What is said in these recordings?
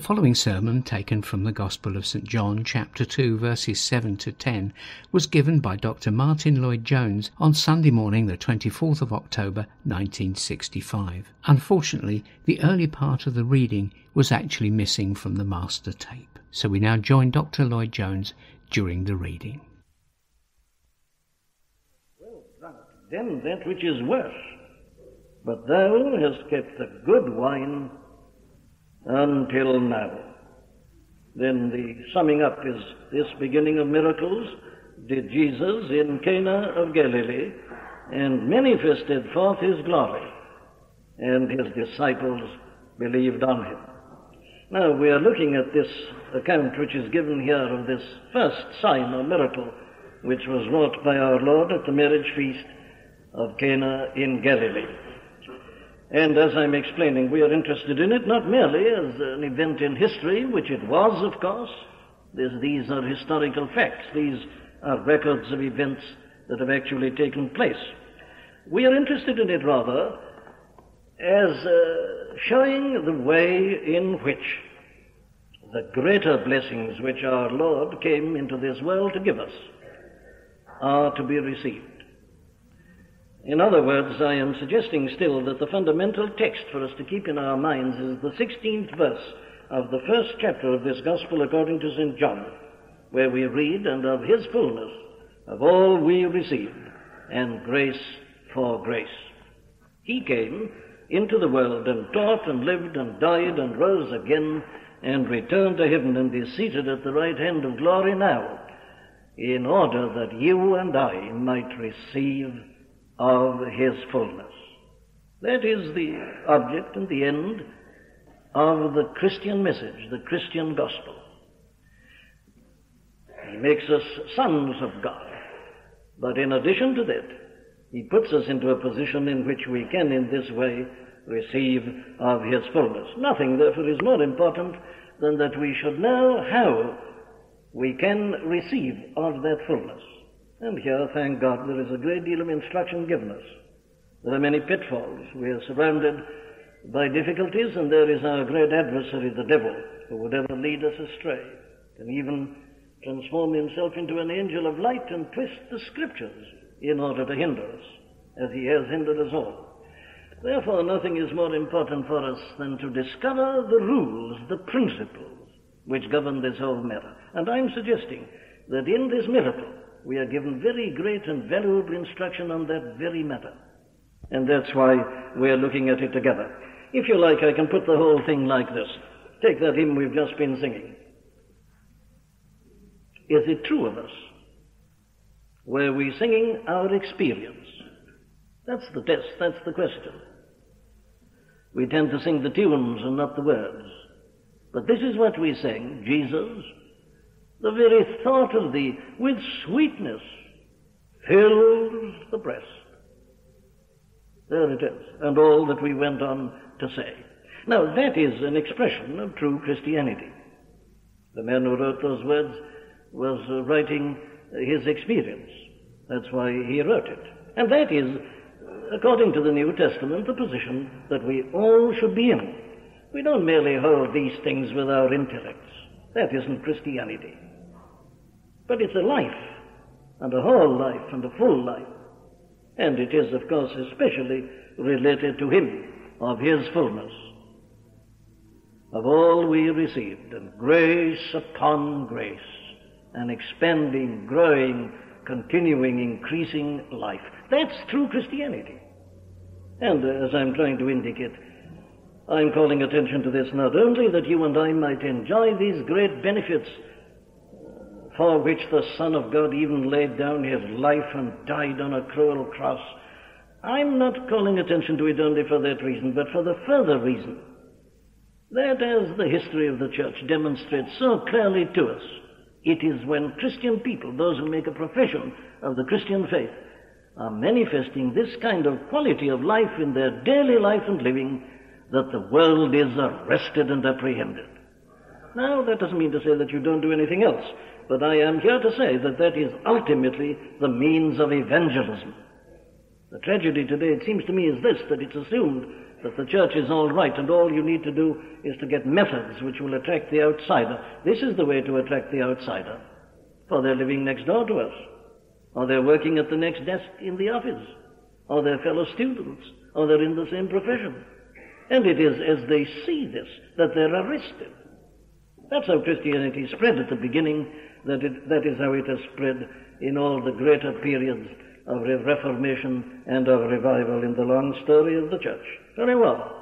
The following sermon, taken from the Gospel of St. John, chapter 2, verses 7 to 10, was given by Dr. Martyn Lloyd-Jones on Sunday morning, the 24th of October, 1965. Unfortunately, the early part of the reading was actually missing from the master tape. So we now join Dr. Lloyd-Jones during the reading. Well drunk, then that which is worse. But thou hast kept the good wine until now. Then the summing up is this beginning of miracles did Jesus in Cana of Galilee and manifested forth his glory, and his disciples believed on him. Now we are looking at this account which is given here of this first sign or miracle which was wrought by our Lord at the marriage feast of Cana in Galilee. And as I'm explaining, we are interested in it not merely as an event in history, which it was, of course. these are historical facts. These are records of events that have actually taken place. We are interested in it rather as uh, showing the way in which the greater blessings which our Lord came into this world to give us are to be received. In other words, I am suggesting still that the fundamental text for us to keep in our minds is the 16th verse of the first chapter of this Gospel according to St. John, where we read, And of his fullness of all we received, and grace for grace. He came into the world and taught and lived and died and rose again and returned to heaven and is seated at the right hand of glory now, in order that you and I might receive of his fullness. That is the object and the end of the Christian message, the Christian gospel. He makes us sons of God. But in addition to that, he puts us into a position in which we can in this way receive of his fullness. Nothing, therefore, is more important than that we should know how we can receive of that fullness. And here, thank God, there is a great deal of instruction given us. There are many pitfalls. We are surrounded by difficulties, and there is our great adversary, the devil, who would ever lead us astray, and even transform himself into an angel of light and twist the scriptures in order to hinder us, as he has hindered us all. Therefore, nothing is more important for us than to discover the rules, the principles which govern this whole matter. And I'm suggesting that in this miracle, we are given very great and valuable instruction on that very matter. And that's why we're looking at it together. If you like, I can put the whole thing like this. Take that hymn we've just been singing. Is it true of us? Were we singing our experience? That's the test, that's the question. We tend to sing the tunes and not the words. But this is what we sing Jesus, the very thought of thee with sweetness fills the breast. There it is, and all that we went on to say. Now, that is an expression of true Christianity. The man who wrote those words was uh, writing his experience. That's why he wrote it. And that is, according to the New Testament, the position that we all should be in. We don't merely hold these things with our intellects. That isn't Christianity. But it's a life, and a whole life, and a full life. And it is, of course, especially related to Him, of His fullness. Of all we received, and grace upon grace, an expanding, growing, continuing, increasing life. That's true Christianity. And uh, as I'm trying to indicate, I'm calling attention to this not only that you and I might enjoy these great benefits for which the Son of God even laid down his life and died on a cruel cross. I'm not calling attention to it only for that reason, but for the further reason that, as the history of the church demonstrates so clearly to us, it is when Christian people, those who make a profession of the Christian faith, are manifesting this kind of quality of life in their daily life and living that the world is arrested and apprehended. Now, that doesn't mean to say that you don't do anything else. But I am here to say that that is ultimately the means of evangelism. The tragedy today, it seems to me, is this, that it's assumed that the church is all right and all you need to do is to get methods which will attract the outsider. This is the way to attract the outsider, for they're living next door to us, or they're working at the next desk in the office, or they're fellow students, or they're in the same profession. And it is as they see this that they're arrested. That's how Christianity spread at the beginning. That, it, that is how it has spread in all the greater periods of Reformation and of revival in the long story of the church. Very well.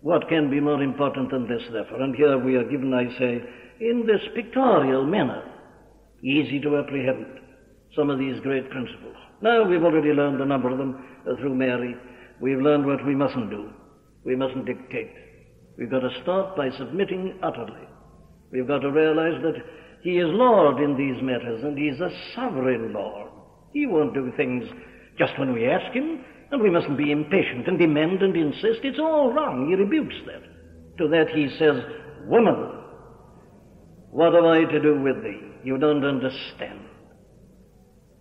What can be more important than this, therefore? And here we are given, I say, in this pictorial manner, easy to apprehend, some of these great principles. Now, we've already learned a number of them uh, through Mary. We've learned what we mustn't do. We mustn't dictate. We've got to start by submitting utterly. We've got to realize that He is Lord in these matters, and He's a sovereign Lord. He won't do things just when we ask Him, and we mustn't be impatient and demand and insist. It's all wrong. He rebukes that. To that He says, Woman, what have I to do with thee? You don't understand.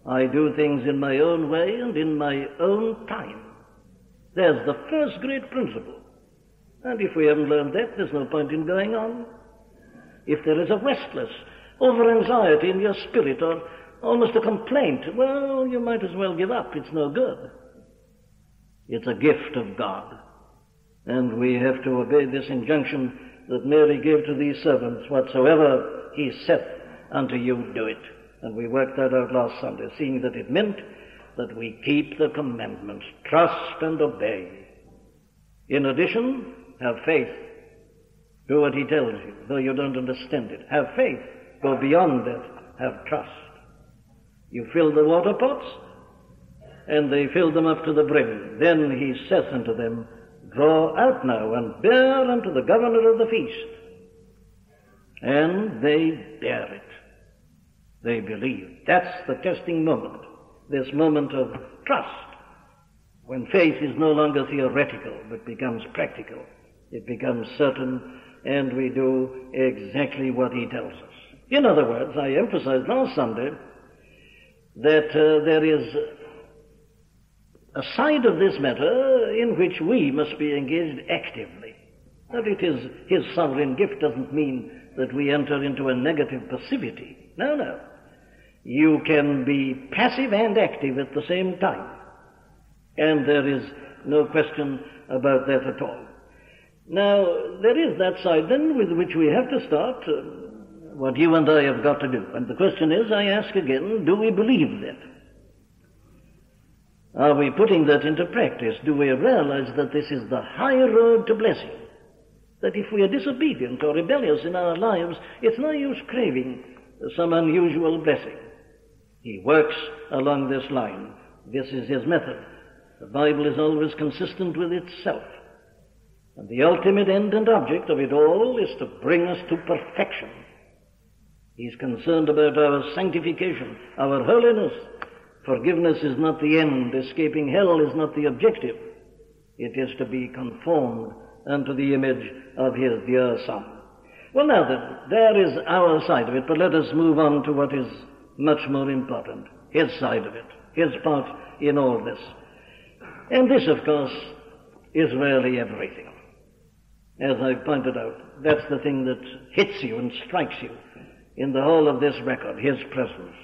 I do things in my own way and in my own time. There's the first great principle. And if we haven't learned that, there's no point in going on. If there is a restless, over anxiety in your spirit or almost a complaint, well, you might as well give up. It's no good. It's a gift of God. And we have to obey this injunction that Mary gave to these servants, whatsoever he saith unto you, do it. And we worked that out last Sunday, seeing that it meant that we keep the commandments, trust and obey. In addition, have faith. Do what he tells you, though you don't understand it. Have faith. Go beyond that. Have trust. You fill the water pots, and they fill them up to the brim. Then he saith unto them, Draw out now, and bear unto the governor of the feast. And they bear it. They believe. That's the testing moment. This moment of trust. When faith is no longer theoretical, but becomes practical. It becomes certain, and we do exactly what he tells us. In other words, I emphasized last Sunday that uh, there is a side of this matter in which we must be engaged actively. That it is His sovereign gift doesn't mean that we enter into a negative passivity. No, no. You can be passive and active at the same time. And there is no question about that at all. Now, there is that side then with which we have to start what you and I have got to do. And the question is, I ask again, do we believe that? Are we putting that into practice? Do we realize that this is the high road to blessing? That if we are disobedient or rebellious in our lives, it's no use craving some unusual blessing. He works along this line. This is his method. The Bible is always consistent with itself. And the ultimate end and object of it all is to bring us to perfection. He's concerned about our sanctification, our holiness, Forgiveness is not the end. Escaping hell is not the objective. It is to be conformed unto the image of His dear Son. Well, now then, there is our side of it, but let us move on to what is much more important. His side of it. His part in all this. And this, of course, is really everything. As I pointed out, that's the thing that hits you and strikes you in the whole of this record, His presence.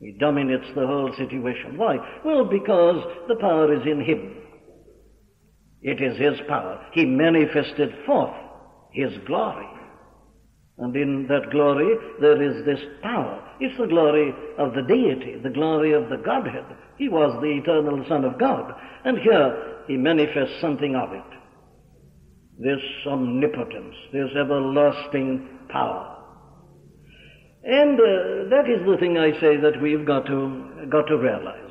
He dominates the whole situation. Why? Well, because the power is in Him. It is His power. He manifested forth His glory. And in that glory, there is this power. It's the glory of the deity, the glory of the Godhead. He was the eternal Son of God. And here, He manifests something of it. This omnipotence, this everlasting power. And uh, that is the thing I say that we've got to, got to realize.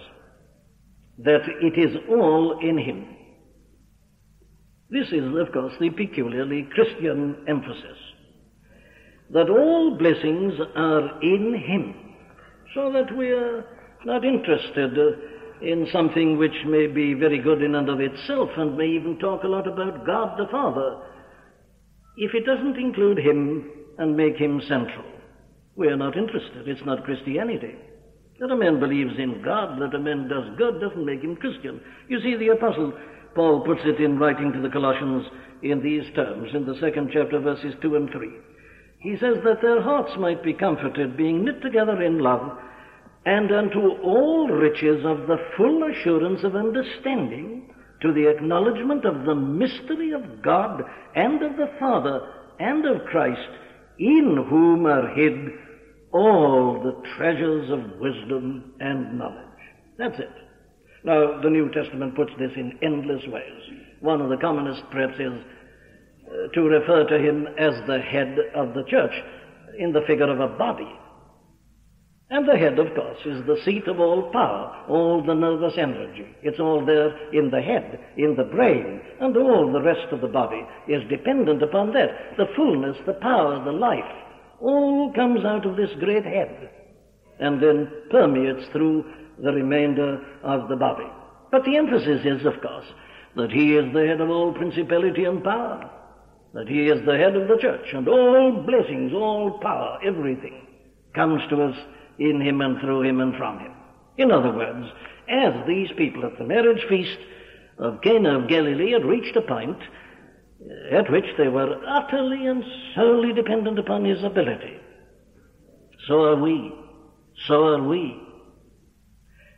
That it is all in Him. This is, of course, the peculiarly Christian emphasis. That all blessings are in Him. So that we are not interested uh, in something which may be very good in and of itself and may even talk a lot about God the Father, if it doesn't include Him and make Him central. We are not interested. It's not Christianity. That a man believes in God, that a man does good, doesn't make him Christian. You see, the apostle Paul puts it in writing to the Colossians in these terms, in the second chapter, verses 2 and 3. He says that their hearts might be comforted, being knit together in love, and unto all riches of the full assurance of understanding, to the acknowledgement of the mystery of God and of the Father and of Christ, in whom are hid all the treasures of wisdom and knowledge. That's it. Now, the New Testament puts this in endless ways. One of the commonest, perhaps, is uh, to refer to him as the head of the church in the figure of a body. And the head, of course, is the seat of all power, all the nervous energy. It's all there in the head, in the brain, and all the rest of the body is dependent upon that. The fullness, the power, the life, all comes out of this great head and then permeates through the remainder of the body. But the emphasis is, of course, that he is the head of all principality and power, that he is the head of the church, and all blessings, all power, everything comes to us in him and through him and from him. In other words, as these people at the marriage feast of Cana of Galilee had reached a point uh, at which they were utterly and solely dependent upon his ability, so are we. So are we.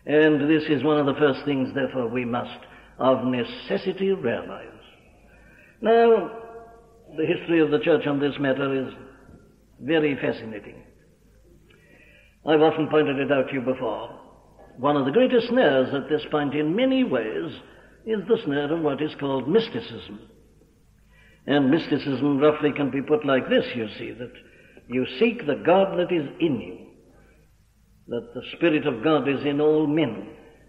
And this is one of the first things, therefore, we must of necessity realize. Now, the history of the church on this matter is very fascinating. I've often pointed it out to you before. One of the greatest snares at this point, in many ways, is the snare of what is called mysticism. And mysticism roughly can be put like this, you see, that you seek the God that is in you that the Spirit of God is in all men.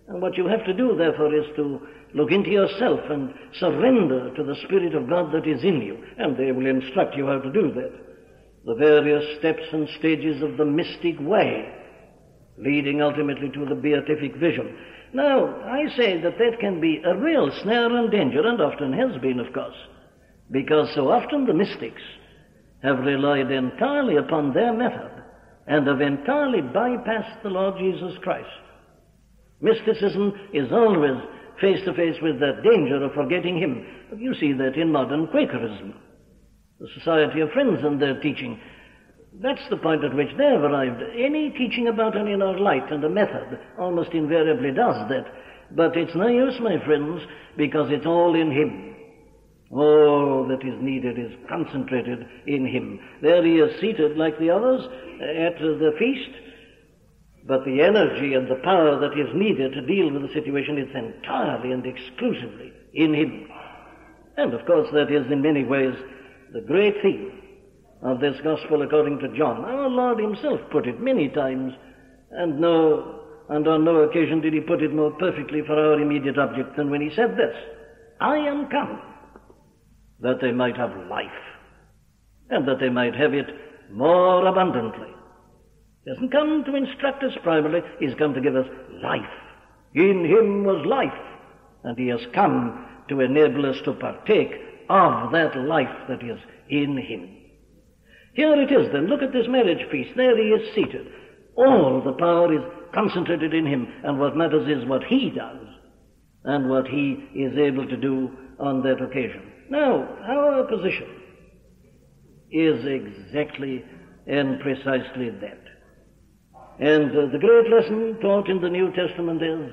And what you have to do, therefore, is to look into yourself and surrender to the Spirit of God that is in you. And they will instruct you how to do that. The various steps and stages of the mystic way, leading ultimately to the beatific vision. Now, I say that that can be a real snare and danger, and often has been, of course, because so often the mystics have relied entirely upon their method and have entirely bypassed the Lord Jesus Christ. Mysticism is always face to face with the danger of forgetting Him. You see that in modern Quakerism, the Society of Friends and their teaching. That's the point at which they've arrived. Any teaching about an inner light and a method almost invariably does that. But it's no use, my friends, because it's all in Him. All that is needed is concentrated in him. There he is seated like the others at the feast, but the energy and the power that is needed to deal with the situation is entirely and exclusively in him. And of course that is in many ways the great theme of this gospel according to John. Our Lord himself put it many times, and no, and on no occasion did he put it more perfectly for our immediate object than when he said this, I am come that they might have life, and that they might have it more abundantly. He hasn't come to instruct us primarily, he's come to give us life. In him was life, and he has come to enable us to partake of that life that is in him. Here it is then, look at this marriage feast. There he is seated. All the power is concentrated in him, and what matters is what he does, and what he is able to do on that occasion. Now, our position is exactly and precisely that. And uh, the great lesson taught in the New Testament is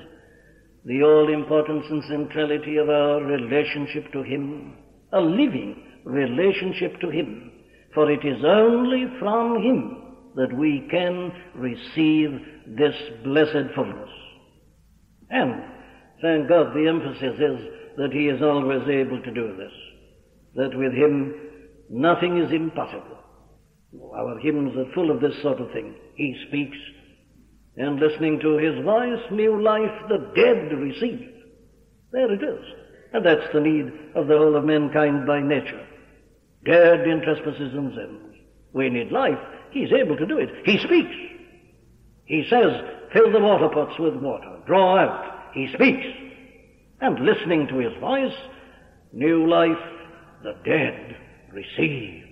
the all importance and centrality of our relationship to Him, a living relationship to Him. For it is only from Him that we can receive this blessed fullness. And, thank God, the emphasis is that He is always able to do this that with him nothing is impossible. Our hymns are full of this sort of thing. He speaks, and listening to his voice, new life the dead receive. There it is. And that's the need of the whole of mankind by nature. Dead in trespasses and sins. We need life. He's able to do it. He speaks. He says, fill the water pots with water. Draw out. He speaks. And listening to his voice, new life the dead receive.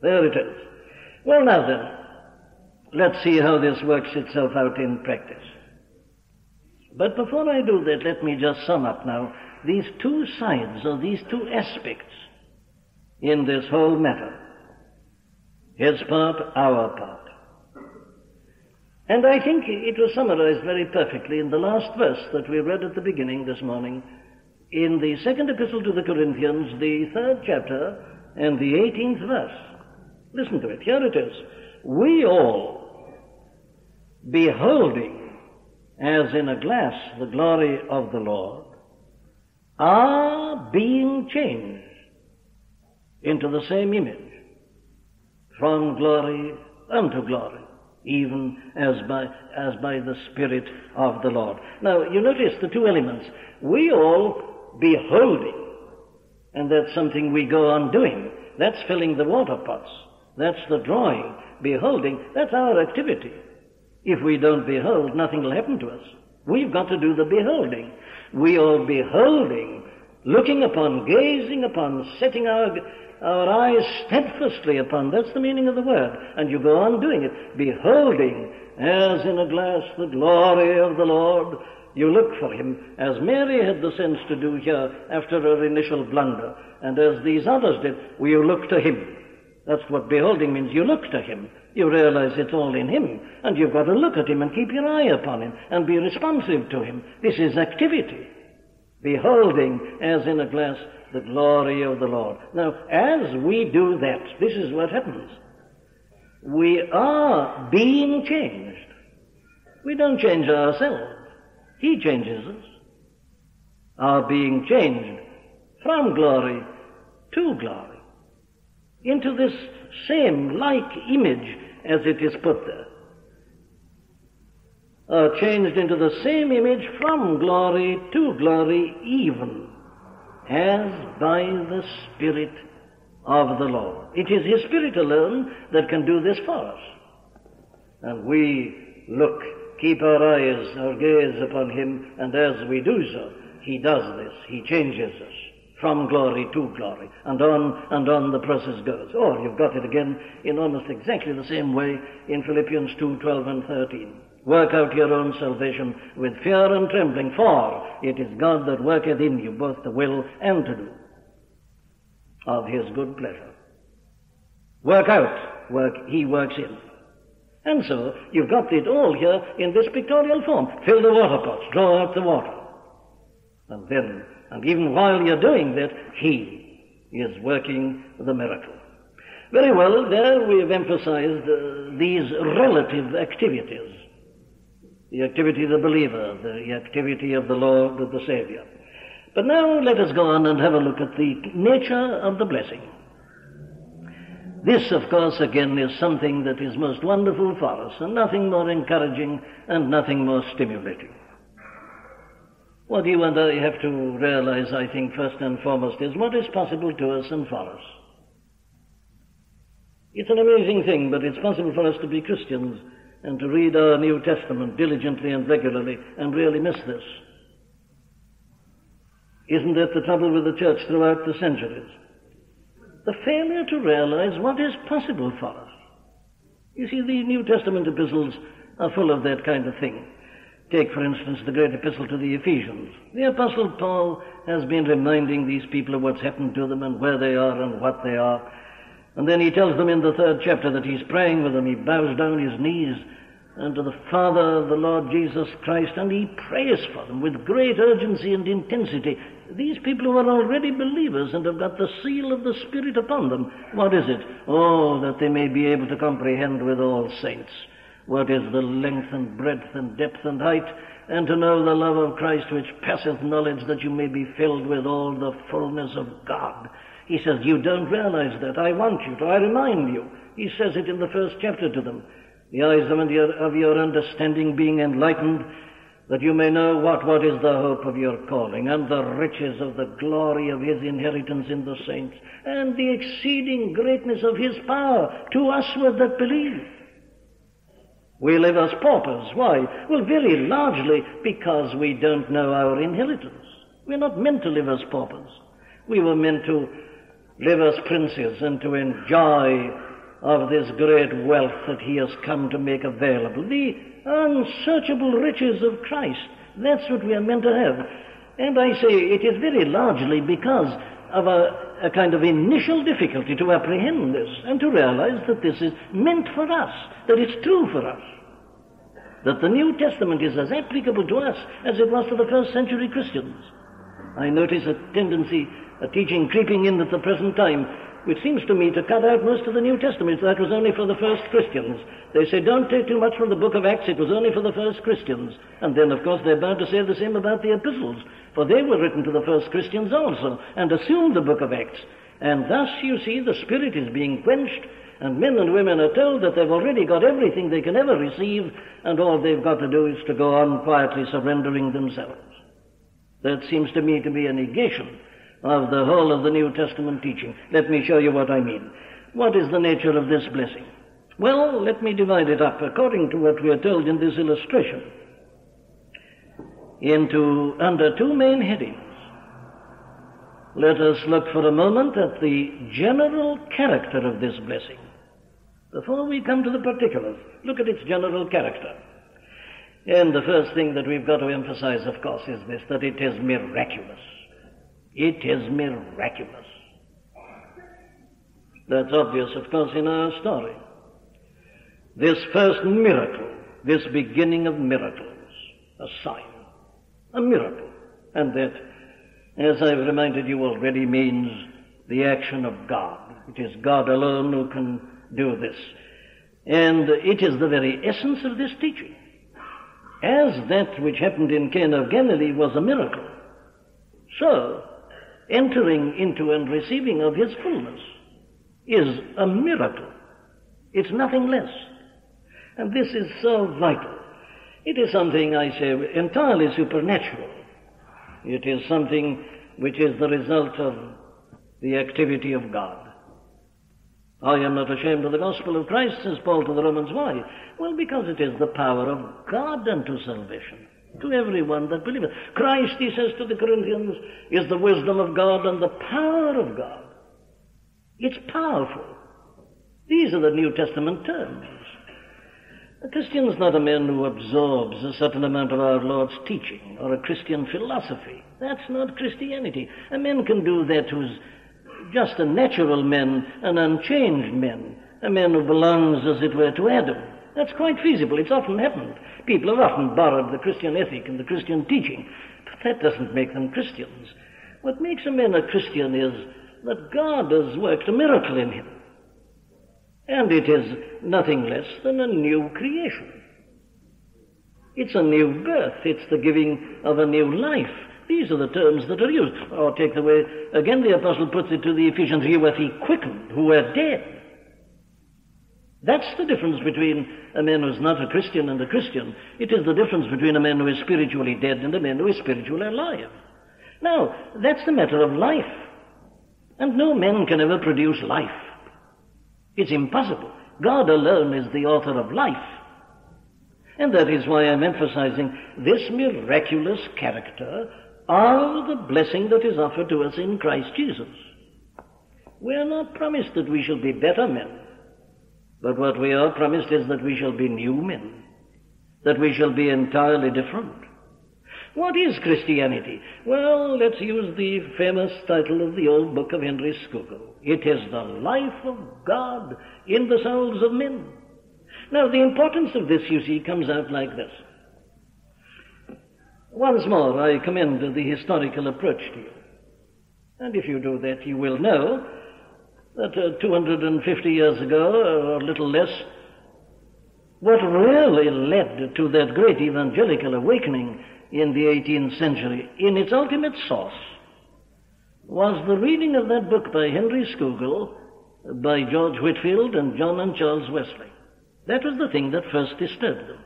There it is. Well, now then, let's see how this works itself out in practice. But before I do that, let me just sum up now these two sides or these two aspects in this whole matter. His part, our part. And I think it was summarized very perfectly in the last verse that we read at the beginning this morning in the second epistle to the Corinthians, the third chapter and the 18th verse. Listen to it. Here it is. We all, beholding as in a glass the glory of the Lord, are being changed into the same image from glory unto glory, even as by, as by the Spirit of the Lord. Now, you notice the two elements. We all beholding, and that's something we go on doing. That's filling the water pots. That's the drawing. Beholding, that's our activity. If we don't behold, nothing will happen to us. We've got to do the beholding. We are beholding, looking upon, gazing upon, setting our, our eyes steadfastly upon. That's the meaning of the word. And you go on doing it. Beholding, as in a glass, the glory of the Lord. You look for him, as Mary had the sense to do here after her initial blunder, and as these others did, you look to him. That's what beholding means. You look to him. You realize it's all in him, and you've got to look at him and keep your eye upon him and be responsive to him. This is activity. Beholding, as in a glass, the glory of the Lord. Now, as we do that, this is what happens. We are being changed. We don't change ourselves. He changes us. Are being changed from glory to glory into this same like image as it is put there. Are changed into the same image from glory to glory, even as by the Spirit of the Lord. It is His Spirit alone that can do this for us. And we look, keep our eyes, our gaze upon Him, and as we do so, He does this. He changes us from glory to glory. And on and on the process goes. Or oh, you've got it again in almost exactly the same way in Philippians 2, 12 and 13. Work out your own salvation with fear and trembling, for it is God that worketh in you both to will and to do of his good pleasure. Work out, work, he works in. And so, you've got it all here in this pictorial form. Fill the water pots, draw out the water. And then and even while you're doing that, He is working the miracle. Very well, there we have emphasized uh, these relative activities. The activity of the believer, the activity of the Lord, the Savior. But now let us go on and have a look at the nature of the blessing. This, of course, again, is something that is most wonderful for us, and nothing more encouraging and nothing more stimulating. What you and I have to realize, I think, first and foremost, is what is possible to us and for us. It's an amazing thing, but it's possible for us to be Christians and to read our New Testament diligently and regularly and really miss this. Isn't that the trouble with the church throughout the centuries? The failure to realize what is possible for us. You see, the New Testament epistles are full of that kind of thing. Take, for instance, the great epistle to the Ephesians. The Apostle Paul has been reminding these people of what's happened to them and where they are and what they are. And then he tells them in the third chapter that he's praying with them. He bows down his knees unto the Father of the Lord Jesus Christ and he prays for them with great urgency and intensity. These people who are already believers and have got the seal of the Spirit upon them, what is it? Oh, that they may be able to comprehend with all saints what is the length and breadth and depth and height, and to know the love of Christ which passeth knowledge, that you may be filled with all the fullness of God. He says, You don't realize that. I want you to. I remind you. He says it in the first chapter to them. The eyes of your, understanding being enlightened, that you may know what, what is the hope of your calling, and the riches of the glory of his inheritance in the saints, and the exceeding greatness of his power to usward that believe. We live as paupers. Why? Well, very largely because we don't know our inheritance. We're not meant to live as paupers. We were meant to live as princes and to enjoy of this great wealth that he has come to make available. The unsearchable riches of Christ, That's what we are meant to have. And I say it is very largely because of a, a kind of initial difficulty to apprehend this and to realize that this is meant for us, that it's true for us. That the New Testament is as applicable to us as it was to the first century Christians. I notice a tendency, a teaching creeping in at the present time which seems to me to cut out most of the New Testament. That was only for the first Christians. They say, don't take too much from the book of Acts, it was only for the first Christians. And then, of course, they're bound to say the same about the epistles, for they were written to the first Christians also, and assumed the book of Acts. And thus, you see, the Spirit is being quenched, and men and women are told that they've already got everything they can ever receive, and all they've got to do is to go on quietly surrendering themselves. That seems to me to be a negation of the whole of the New Testament teaching. Let me show you what I mean. What is the nature of this blessing? Well, let me divide it up according to what we are told in this illustration into under two main headings. Let us look for a moment at the general character of this blessing. Before we come to the particulars, look at its general character. And the first thing that we've got to emphasize, of course, is this that it is miraculous. It is miraculous. That's obvious, of course, in our story. This first miracle, this beginning of miracles, a sign, a miracle, and that, as I've reminded you already, means the action of God. It is God alone who can do this. And it is the very essence of this teaching. As that which happened in Cana of Galilee was a miracle, so entering into and receiving of His fullness is a miracle. It's nothing less. And this is so vital. It is something, I say, entirely supernatural. It is something which is the result of the activity of God. I am not ashamed of the gospel of Christ, says Paul to the Romans. Why? Well, because it is the power of God unto salvation to everyone that believeth. Christ, he says to the Corinthians, is the wisdom of God and the power of God. It's powerful. These are the New Testament terms. A Christian is not a man who absorbs a certain amount of our Lord's teaching or a Christian philosophy. That's not Christianity. A man can do that who's just a natural man, an unchanged man, a man who belongs, as it were, to Adam. That's quite feasible. It's often happened. People have often borrowed the Christian ethic and the Christian teaching, but that doesn't make them Christians. What makes a man a Christian is that God has worked a miracle in him. And it is nothing less than a new creation. It's a new birth. It's the giving of a new life. These are the terms that are used. Or take the way, again, the apostle puts it to the Ephesians, you were he quickened, who were dead. That's the difference between a man who's not a Christian and a Christian. It is the difference between a man who is spiritually dead and a man who is spiritually alive. Now, that's the matter of life. And no man can ever produce life. It's impossible. God alone is the author of life. And that is why I'm emphasizing this miraculous character of the blessing that is offered to us in Christ Jesus. We are not promised that we shall be better men. But what we are promised is that we shall be new men, that we shall be entirely different. What is Christianity? Well, let's use the famous title of the old book of Henry Scougal. It is the life of God in the souls of men. Now, the importance of this, you see, comes out like this. Once more, I commend the historical approach to you. And if you do that, you will know that uh, 250 years ago, or a little less, what really led to that great evangelical awakening in the 18th century, in its ultimate source, was the reading of that book by Henry Scougal, by George Whitefield and John and Charles Wesley. That was the thing that first disturbed them.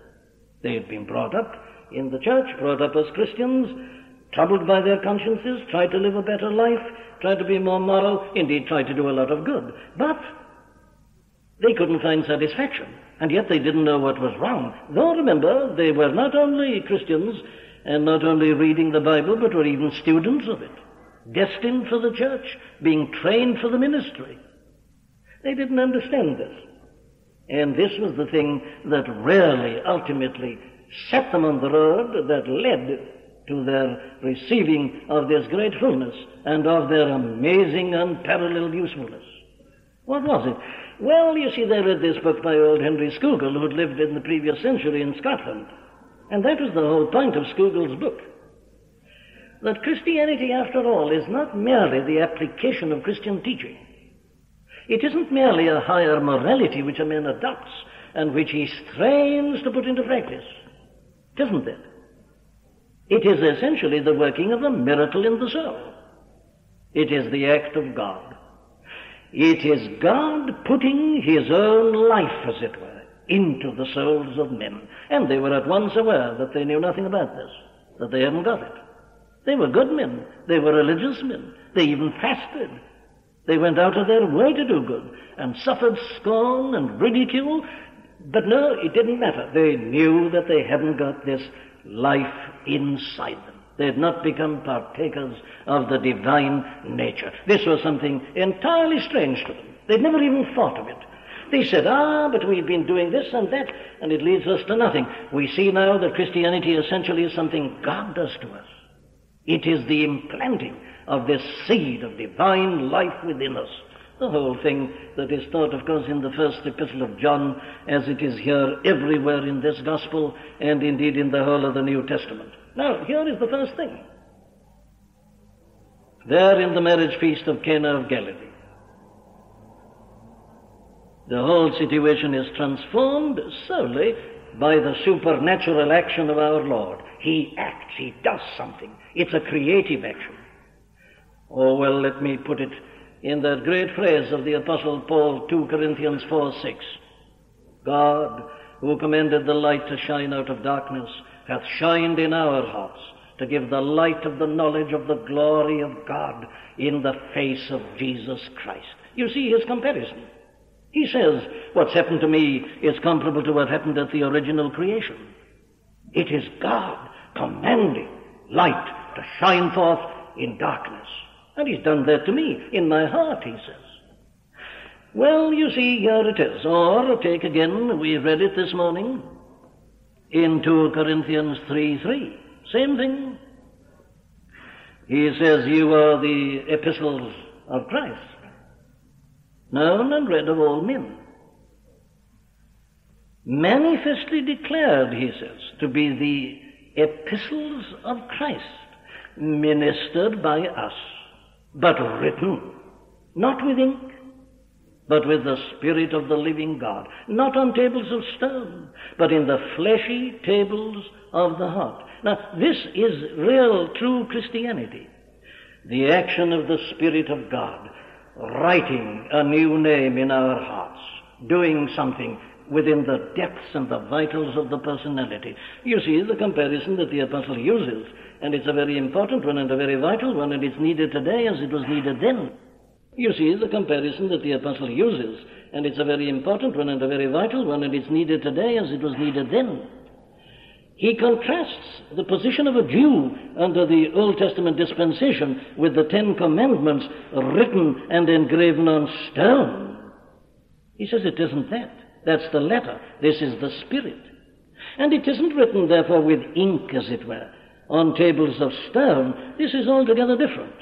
They had been brought up in the church, brought up as Christians, troubled by their consciences, tried to live a better life, tried to be more moral, indeed tried to do a lot of good. But they couldn't find satisfaction, and yet they didn't know what was wrong. Though remember, they were not only Christians and not only reading the Bible, but were even students of it, destined for the church, being trained for the ministry. They didn't understand this. And this was the thing that really ultimately set them on the road that led to their receiving of this great fullness and of their amazing, unparalleled usefulness. What was it? Well, you see, they read this book by old Henry Scougal, who had lived in the previous century in Scotland. And that was the whole point of Scougal's book. That Christianity, after all, is not merely the application of Christian teaching. It isn't merely a higher morality which a man adopts and which he strains to put into practice. Isn't it? It is essentially the working of a miracle in the soul. It is the act of God. It is God putting His own life, as it were, into the souls of men. And they were at once aware that they knew nothing about this, that they hadn't got it. They were good men. They were religious men. They even fasted. They went out of their way to do good and suffered scorn and ridicule. But no, it didn't matter. They knew that they hadn't got this life inside them. They had not become partakers of the divine nature. This was something entirely strange to them. They'd never even thought of it. They said, ah, but we've been doing this and that, and it leads us to nothing. We see now that Christianity essentially is something God does to us. It is the implanting of this seed of divine life within us. The whole thing that is taught, of course, in the first epistle of John, as it is here everywhere in this gospel, and indeed in the whole of the New Testament. Now, here is the first thing. There in the marriage feast of Cana of Galilee, the whole situation is transformed solely by the supernatural action of our Lord. He acts, He does something. It's a creative action. Oh, well, let me put it in that great phrase of the Apostle Paul, 2 Corinthians 4 6. God, who commanded the light to shine out of darkness, hath shined in our hearts to give the light of the knowledge of the glory of God in the face of Jesus Christ. You see his comparison. He says, what's happened to me is comparable to what happened at the original creation. It is God commanding light to shine forth in darkness. And he's done that to me, in my heart, he says. Well, you see, here it is. Or take again, we read it this morning, in 2 Corinthians 3 3. Same thing. He says, You are the epistles of Christ, known and read of all men. Manifestly declared, he says, to be the epistles of Christ, ministered by us, but written, not with ink, but with the Spirit of the living God, not on tables of stone, but in the fleshy tables of the heart. Now, this is real, true Christianity. The action of the Spirit of God, writing a new name in our hearts, doing something within the depths and the vitals of the personality. You see the comparison that the apostle uses, and it's a very important one and a very vital one, and it's needed today as it was needed then. You see the comparison that the apostle uses, and it's a very important one and a very vital one, and it's needed today as it was needed then. He contrasts the position of a Jew under the Old Testament dispensation with the Ten Commandments written and engraven on stone. He says it isn't that. That's the letter. This is the Spirit. And it isn't written, therefore, with ink, as it were, on tables of stone. This is altogether different.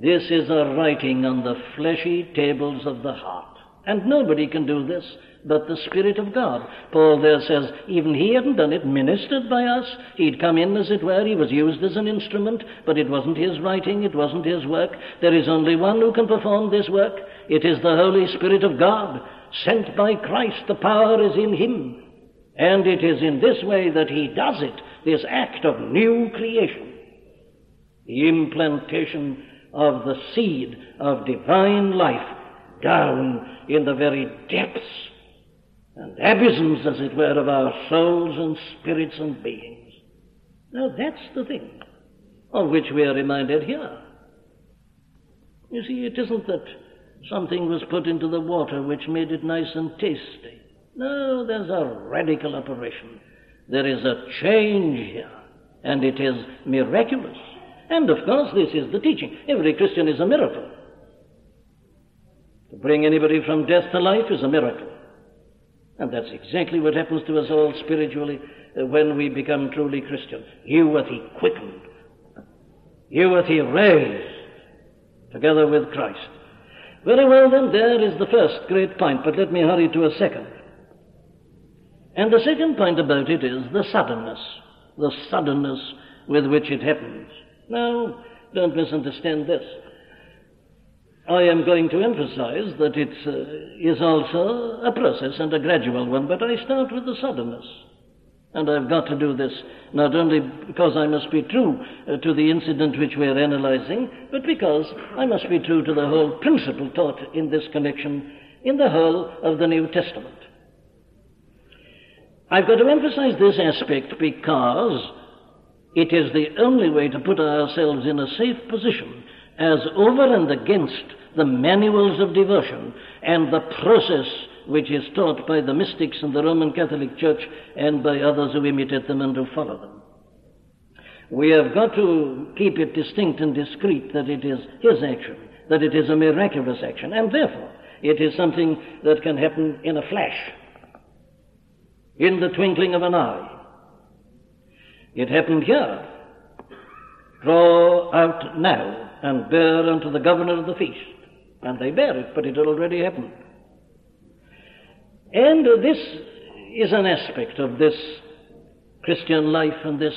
This is a writing on the fleshy tables of the heart. And nobody can do this but the Spirit of God. Paul there says, even he hadn't done it, ministered by us. He'd come in, as it were, he was used as an instrument, but it wasn't his writing, it wasn't his work. There is only one who can perform this work. It is the Holy Spirit of God, sent by Christ. The power is in him. And it is in this way that he does it, this act of new creation. The implantation of the seed of divine life down in the very depths and abysms, as it were, of our souls and spirits and beings. Now that's the thing of which we are reminded here. You see, it isn't that something was put into the water which made it nice and tasty. No, there's a radical operation. There is a change here, and it is miraculous. And of course, this is the teaching. Every Christian is a miracle. To bring anybody from death to life is a miracle. And that's exactly what happens to us all spiritually uh, when we become truly Christian. You was he quickened. You was he raised together with Christ. Very well then, there is the first great point, but let me hurry to a second. And the second point about it is the suddenness, the suddenness with which it happens. Now, don't misunderstand this. I am going to emphasize that it uh, is also a process and a gradual one, but I start with the suddenness. And I've got to do this not only because I must be true uh, to the incident which we're analyzing, but because I must be true to the whole principle taught in this connection in the whole of the New Testament. I've got to emphasize this aspect because it is the only way to put ourselves in a safe position as over and against the manuals of devotion and the process which is taught by the mystics in the Roman Catholic Church and by others who imitate them and who follow them. We have got to keep it distinct and discreet that it is His action, that it is a miraculous action, and therefore it is something that can happen in a flash, in the twinkling of an eye. It happened here. Draw out now and bear unto the governor of the feast. And they bear it, but it had already happened. And this is an aspect of this Christian life and this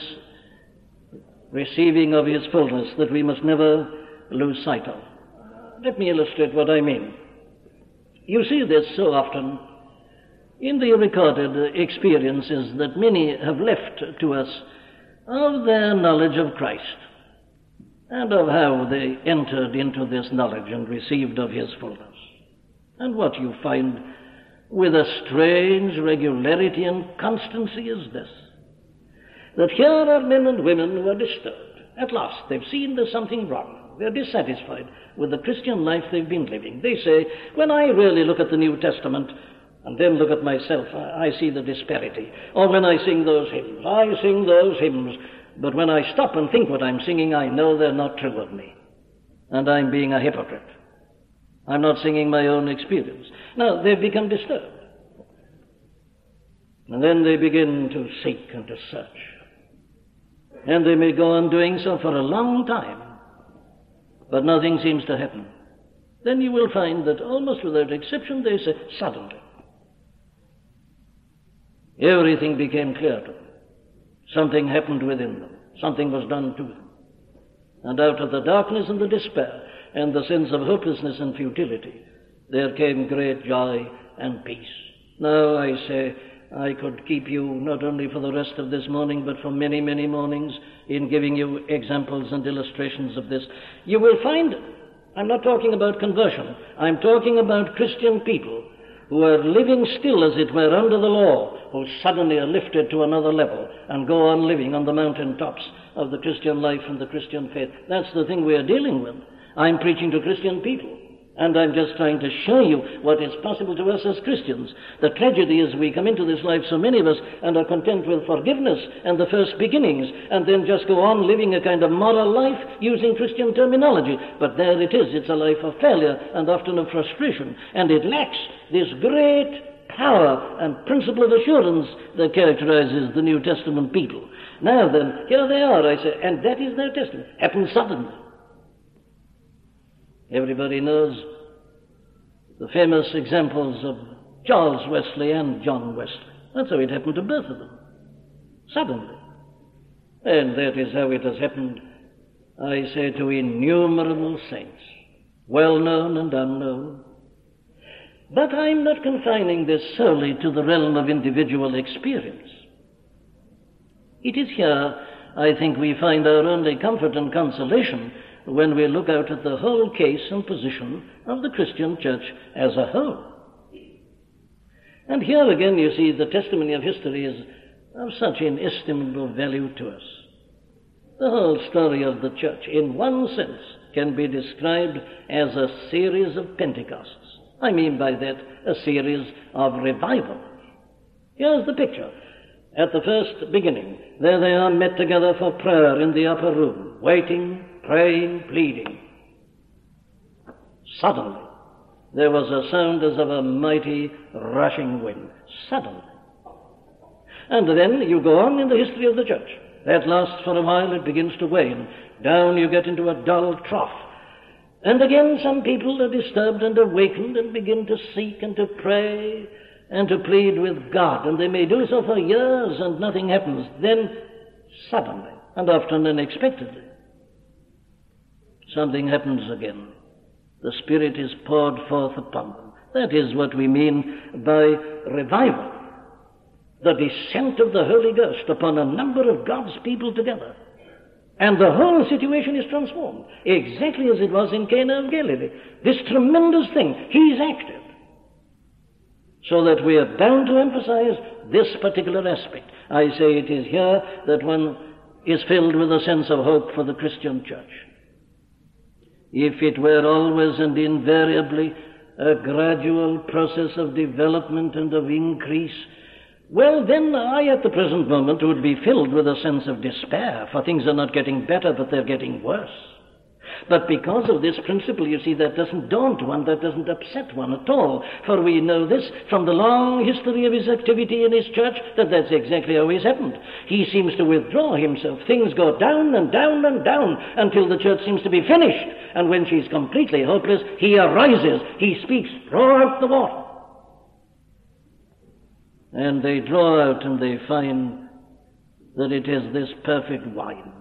receiving of His fullness that we must never lose sight of. Let me illustrate what I mean. You see this so often in the recorded experiences that many have left to us of their knowledge of Christ and of how they entered into this knowledge and received of his fullness. And what you find with a strange regularity and constancy is this that here are men and women who are disturbed. At last, they've seen there's something wrong. They're dissatisfied with the Christian life they've been living. They say, when I really look at the New Testament, and then look at myself, I, see the disparity. Or when I sing those hymns, I sing those hymns but when I stop and think what I'm singing, I know they're not true of me. And I'm being a hypocrite. I'm not singing my own experience. Now, they've become disturbed. And then they begin to seek and to search. And they may go on doing so for a long time, but nothing seems to happen. Then you will find that almost without exception they say, suddenly, everything became clear to them. Something happened within them. Something was done to them. And out of the darkness and the despair and the sense of hopelessness and futility, there came great joy and peace. Now I say, I could keep you not only for the rest of this morning, but for many, many mornings in giving you examples and illustrations of this. You will find, I'm not talking about conversion, I'm talking about Christian people who are living still, as it were, under the law, who suddenly are lifted to another level and go on living on the mountain tops of the Christian life and the Christian faith. That's the thing we are dealing with. I'm preaching to Christian people. And I'm just trying to show you what is possible to us as Christians. The tragedy is we come into this life, so many of us, and are content with forgiveness and the first beginnings, and then just go on living a kind of moral life using Christian terminology. But there it is. It's a life of failure and often of frustration. And it lacks this great power and principle of assurance that characterizes the New Testament people. Now then, here they are, I say, and that is their testament. Happened suddenly. Everybody knows the famous examples of Charles Wesley and John Wesley. That's how it happened to both of them. Suddenly. And that is how it has happened, I say, to innumerable saints, well known and unknown. But I'm not confining this solely to the realm of individual experience. It is here, I think, we find our only comfort and consolation when we look out at the whole case and position of the Christian church as a whole. And here again, you see, the testimony of history is of such inestimable value to us. The whole story of the church, in one sense, can be described as a series of Pentecosts. I mean by that a series of revivals. Here's the picture. At the first beginning, there they are met together for prayer in the upper room, waiting praying, pleading. Suddenly, there was a sound as of a mighty rushing wind, suddenly. And then you go on in the history of the church. That lasts for a while, it begins to wane. Down you get into a dull trough. And again some people are disturbed and awakened and begin to seek and to pray and to plead with God. And they may do so for years and nothing happens. Then, suddenly, and often unexpectedly, something happens again. The Spirit is poured forth upon them. That is what we mean by revival. The descent of the Holy Ghost upon a number of God's people together. And the whole situation is transformed, exactly as it was in Cana of Galilee. This tremendous thing, He's acted. So that we are bound to emphasize this particular aspect. I say it is here that one is filled with a sense of hope for the Christian church. If it were always and invariably a gradual process of development and of increase, well, then I, at the present moment, would be filled with a sense of despair, for things are not getting better, but they're getting worse. But because of this principle, you see, that doesn't daunt one, that doesn't upset one at all. For we know this from the long history of his activity in his church, that that's exactly how he's happened. He seems to withdraw himself. Things go down and down and down until the church seems to be finished. And when she's completely hopeless, he arises, he speaks, throw out the water. And they draw out and they find that it is this perfect wine.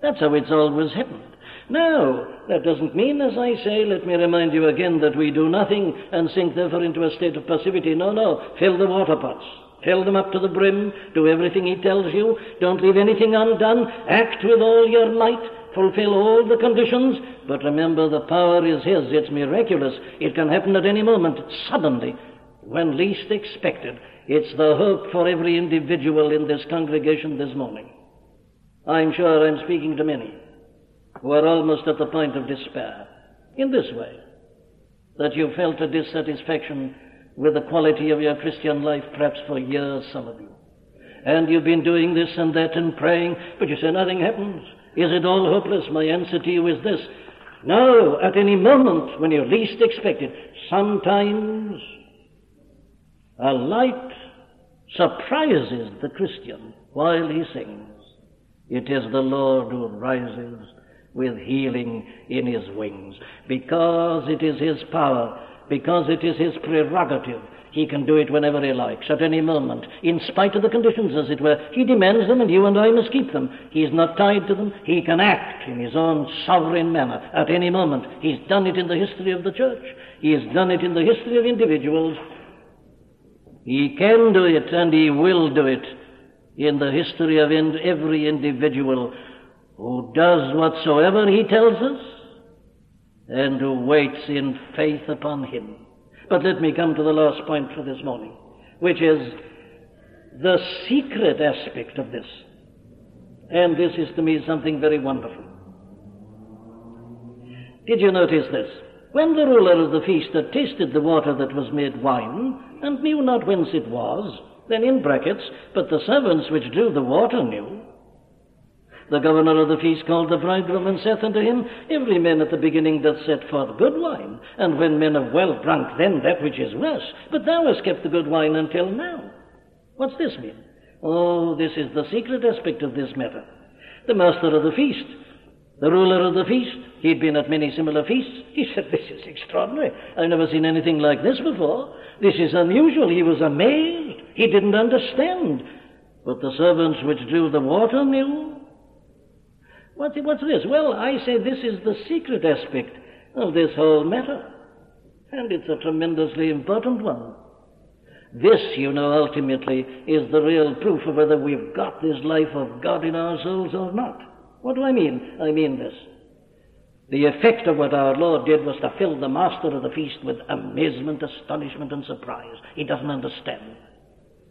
That's how it's always happened. No, that doesn't mean, as I say, let me remind you again, that we do nothing and sink therefore into a state of passivity. No, no. Fill the water pots. Fill them up to the brim. Do everything he tells you. Don't leave anything undone. Act with all your might. Fulfill all the conditions. But remember, the power is his. It's miraculous. It can happen at any moment, suddenly, when least expected. It's the hope for every individual in this congregation this morning. I'm sure I'm speaking to many who are almost at the point of despair in this way that you felt a dissatisfaction with the quality of your Christian life, perhaps for years, some of you. And you've been doing this and that and praying, but you say nothing happens. Is it all hopeless? My answer to you is this. No, at any moment when you least expect it, sometimes a light surprises the Christian while he sings. It is the Lord who rises with healing in his wings. Because it is his power, because it is his prerogative, he can do it whenever he likes, at any moment, in spite of the conditions, as it were. He demands them, and you and I must keep them. He is not tied to them. He can act in his own sovereign manner at any moment. He's done it in the history of the church. He has done it in the history of individuals. He can do it, and he will do it in the history of every individual who does whatsoever he tells us and who waits in faith upon him. But let me come to the last point for this morning, which is the secret aspect of this. And this is to me something very wonderful. Did you notice this? When the ruler of the feast had tasted the water that was made wine, and knew not whence it was, then in brackets, but the servants which drew the water knew, the governor of the feast called the bridegroom and saith unto him, Every man at the beginning doth set forth good wine, and when men have well drunk, then that which is worse. But thou hast kept the good wine until now. What's this mean? Oh, this is the secret aspect of this matter. The master of the feast, the ruler of the feast, he'd been at many similar feasts. He said, This is extraordinary. I've never seen anything like this before. This is unusual. He was amazed. He didn't understand. But the servants which drew the water knew. What, what's this? Well, I say this is the secret aspect of this whole matter. And it's a tremendously important one. This, you know, ultimately is the real proof of whether we've got this life of God in our souls or not. What do I mean? I mean this. The effect of what our Lord did was to fill the master of the feast with amazement, astonishment, and surprise. He doesn't understand.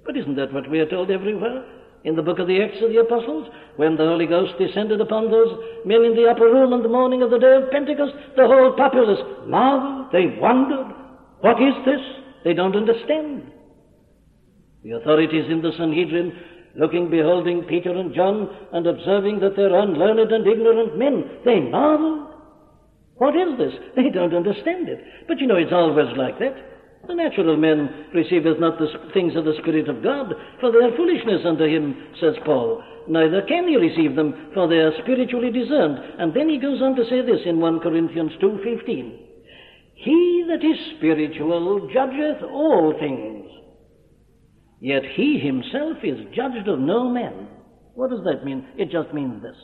But isn't that what we are told everywhere? In the book of the Acts of the Apostles, when the Holy Ghost descended upon those men in the upper room on the morning of the day of Pentecost, the whole populace marveled, they wondered, what is this? They don't understand. The authorities in the Sanhedrin, looking, beholding Peter and John, and observing that they're unlearned and ignorant men, they marveled. What is this? They don't understand it. But you know, it's always like that. The natural man receiveth not the things of the Spirit of God, for they are foolishness unto him, says Paul. Neither can he receive them, for they are spiritually discerned. And then he goes on to say this in 1 Corinthians 2.15. He that is spiritual judgeth all things, yet he himself is judged of no man. What does that mean? It just means this.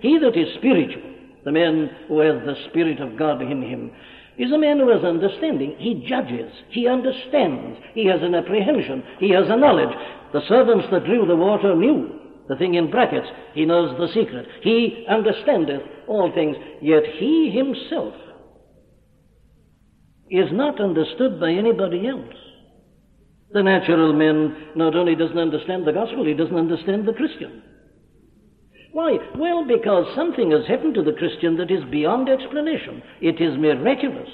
He that is spiritual, the man who has the Spirit of God in him, is a man who has understanding. He judges. He understands. He has an apprehension. He has a knowledge. The servants that drew the water knew. The thing in brackets, he knows the secret. He understandeth all things, yet he himself is not understood by anybody else. The natural man not only doesn't understand the gospel, he doesn't understand the Christian. Why? Well, because something has happened to the Christian that is beyond explanation. It is miraculous.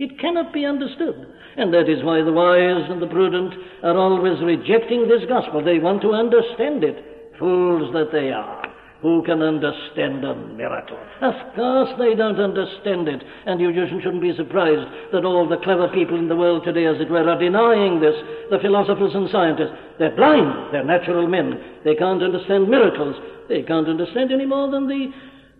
It cannot be understood. And that is why the wise and the prudent are always rejecting this gospel. They want to understand it. Fools that they are. Who can understand a miracle? Of course they don't understand it. And you shouldn't be surprised that all the clever people in the world today, as it were, are denying this. The philosophers and scientists. They're blind. They're natural men. They can't understand miracles. They can't understand any more than the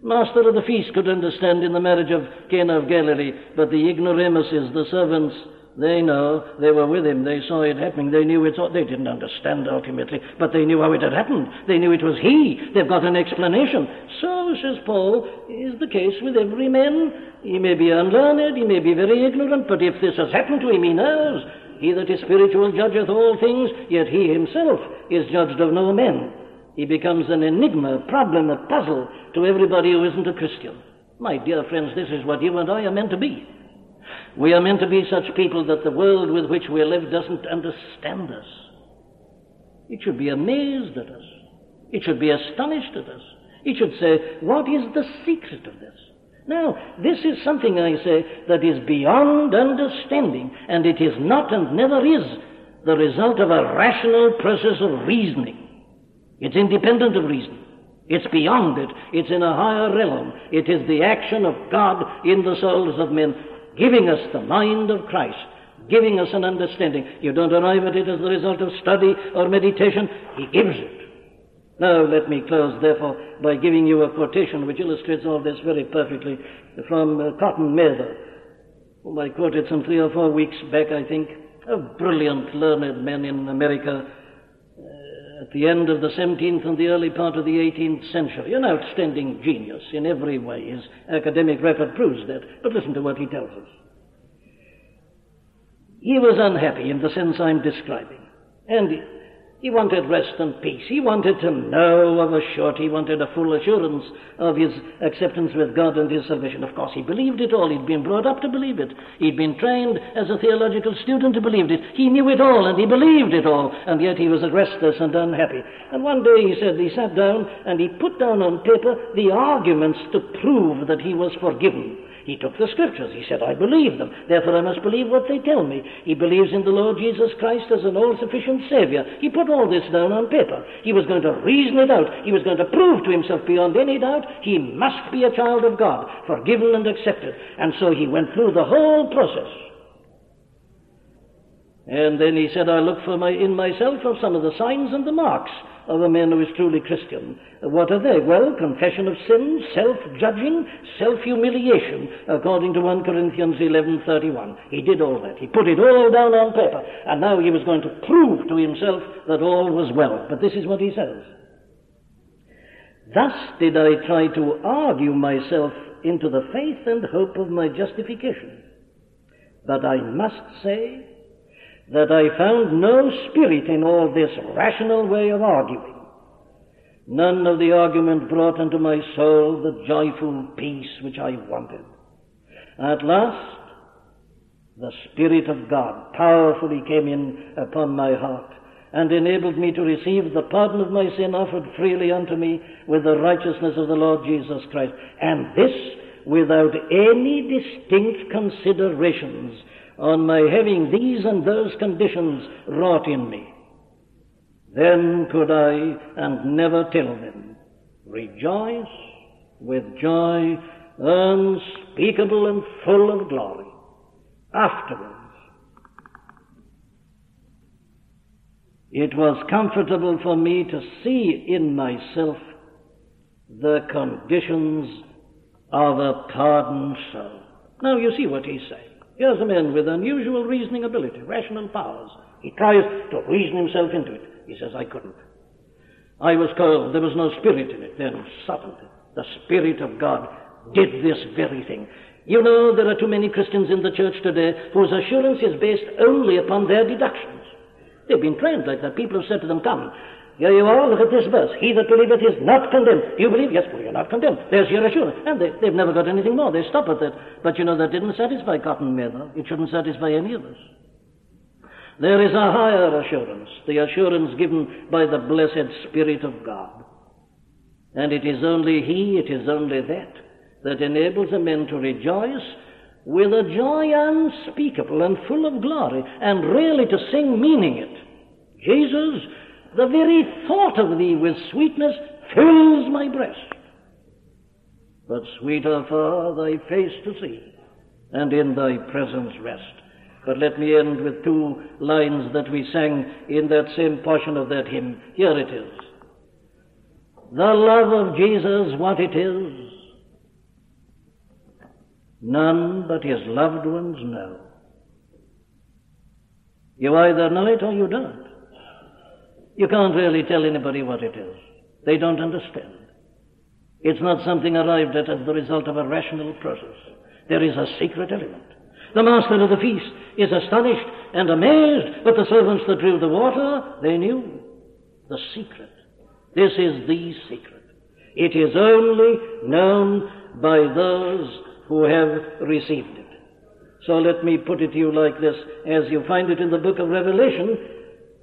master of the feast could understand in the marriage of Cana of Galilee. But the ignoramuses, the servants, they know. They were with him. They saw it happening. They knew it. They didn't understand ultimately, but they knew how it had happened. They knew it was he. They've got an explanation. So, says Paul, is the case with every man. He may be unlearned. He may be very ignorant, but if this has happened to him, he knows. He that is spiritual judgeth all things, yet he himself is judged of no man. He becomes an enigma, a problem, a puzzle to everybody who isn't a Christian. My dear friends, this is what you and I are meant to be. We are meant to be such people that the world with which we live doesn't understand us. It should be amazed at us. It should be astonished at us. It should say, What is the secret of this? Now, this is something, I say, that is beyond understanding, and it is not and never is the result of a rational process of reasoning. It's independent of reason. It's beyond it. It's in a higher realm. It is the action of God in the souls of men giving us the mind of Christ, giving us an understanding. You don't arrive at it as the result of study or meditation, He gives it. Now, let me close, therefore, by giving you a quotation which illustrates all this very perfectly from uh, Cotton Mather, whom I quoted some three or four weeks back, I think, a brilliant, learned man in America at the end of the 17th and the early part of the 18th century. An outstanding genius in every way. His academic record proves that. But listen to what he tells us. He was unhappy in the sense I'm describing. And he wanted rest and peace. He wanted to know of a sort. He wanted a full assurance of his acceptance with God and his salvation. Of course, he believed it all. He'd been brought up to believe it. He'd been trained as a theological student to believe it. He knew it all and he believed it all. And yet he was restless and unhappy. And one day he said he sat down and he put down on paper the arguments to prove that he was forgiven. He took the scriptures. He said, I believe them. Therefore I must believe what they tell me. He believes in the Lord Jesus Christ as an all-sufficient Savior. He put all this down on paper. He was going to reason it out. He was going to prove to himself beyond any doubt he must be a child of God, forgiven and accepted. And so he went through the whole process. And then he said, I look for my, in myself for some of the signs and the marks of a man who is truly Christian. What are they? Well, confession of sin, self-judging, self-humiliation, according to 1 Corinthians 11.31. He did all that. He put it all down on paper. And now he was going to prove to himself that all was well. But this is what he says. Thus did I try to argue myself into the faith and hope of my justification. But I must say that I found no spirit in all this rational way of arguing. None of the argument brought into my soul the joyful peace which I wanted. At last, the Spirit of God powerfully came in upon my heart and enabled me to receive the pardon of my sin offered freely unto me with the righteousness of the Lord Jesus Christ. And this without any distinct considerations on my having these and those conditions wrought in me. Then could I, and never till then, rejoice with joy unspeakable and full of glory. Afterwards, it was comfortable for me to see in myself the conditions of a pardoned soul. Now you see what he's saying. Here's a man with unusual reasoning ability, rational powers. He tries to reason himself into it. He says, I couldn't. I was cold. There was no spirit in it. Then suddenly, the Spirit of God did this very thing. You know, there are too many Christians in the church today whose assurance is based only upon their deductions. They've been trained like that. People have said to them, Come, here you are, look at this verse. He that believeth is not condemned. Do you believe? Yes, well, you're not condemned. There's your assurance. And they, have never got anything more. They stop at that. But you know, that didn't satisfy Cotton Mather. It shouldn't satisfy any of us. There is a higher assurance, the assurance given by the blessed Spirit of God. And it is only He, it is only that, that enables a man to rejoice with a joy unspeakable and full of glory, and really to sing meaning it. Jesus, the very thought of thee with sweetness fills my breast. But sweeter far thy face to see, and in thy presence rest. But let me end with two lines that we sang in that same portion of that hymn. Here it is. The love of Jesus, what it is, none but his loved ones know. You either know it or you don't. You can't really tell anybody what it is. They don't understand. It's not something arrived at as the result of a rational process. There is a secret element. The master of the feast is astonished and amazed, but the servants that drew the water, they knew the secret. This is the secret. It is only known by those who have received it. So let me put it to you like this, as you find it in the book of Revelation,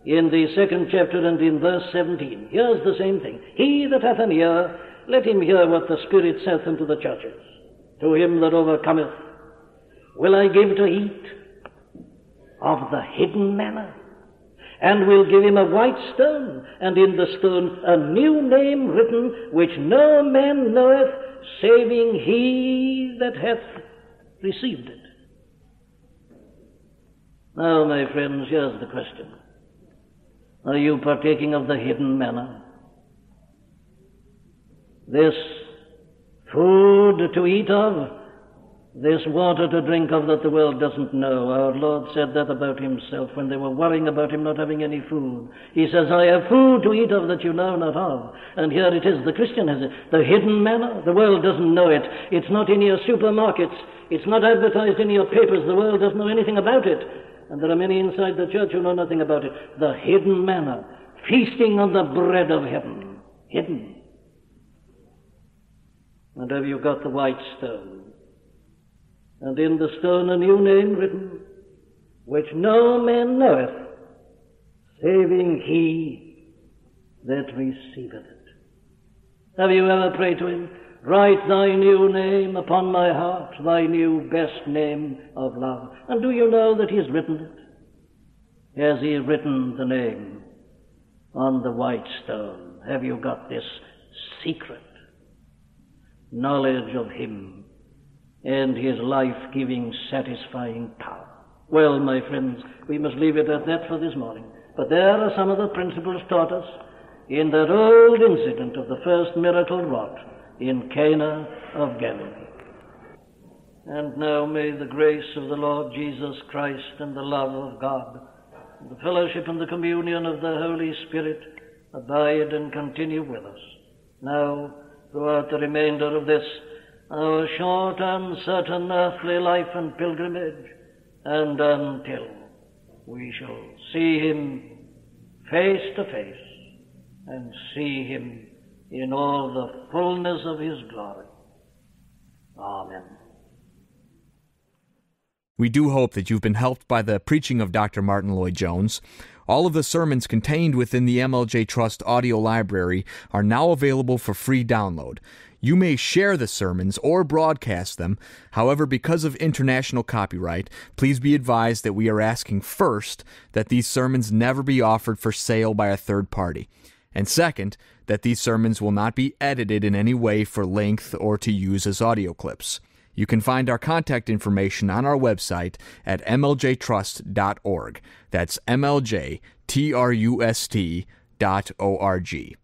in the second chapter and in verse 17. Here's the same thing. He that hath an ear, let him hear what the Spirit saith unto the churches. To him that overcometh, will I give to eat of the hidden manna, and will give him a white stone, and in the stone a new name written, which no man knoweth, saving he that hath received it. Now, my friends, here's the question. Are you partaking of the hidden manna? This food to eat of, this water to drink of that the world doesn't know. Our Lord said that about himself when they were worrying about him not having any food. He says, I have food to eat of that you know not of. And here it is, the Christian has it. The hidden manna, the world doesn't know it. It's not in your supermarkets. It's not advertised in your papers. The world doesn't know anything about it and there are many inside the church who know nothing about it. The hidden manna, feasting on the bread of heaven, hidden. And have you got the white stone? And in the stone a new name written, which no man knoweth, saving he that receiveth it. Have you ever prayed to him? Write thy new name upon my heart, thy new best name of love. And do you know that he has written it? Has he written the name on the white stone? Have you got this secret knowledge of him and his life giving, satisfying power? Well, my friends, we must leave it at that for this morning. But there are some of the principles taught us in that old incident of the first miracle wrought in Cana of Galilee. And now may the grace of the Lord Jesus Christ and the love of God, and the fellowship and the communion of the Holy Spirit abide and continue with us, now throughout the remainder of this, our short, uncertain earthly life and pilgrimage, and until we shall see Him face to face and see Him in all the fullness of his glory. Amen. We do hope that you've been helped by the preaching of Dr. Martyn Lloyd Jones. All of the sermons contained within the MLJ Trust audio library are now available for free download. You may share the sermons or broadcast them. However, because of international copyright, please be advised that we are asking first that these sermons never be offered for sale by a third party. And second, that these sermons will not be edited in any way for length or to use as audio clips. You can find our contact information on our website at mljtrust.org. That's mljtrust dot org.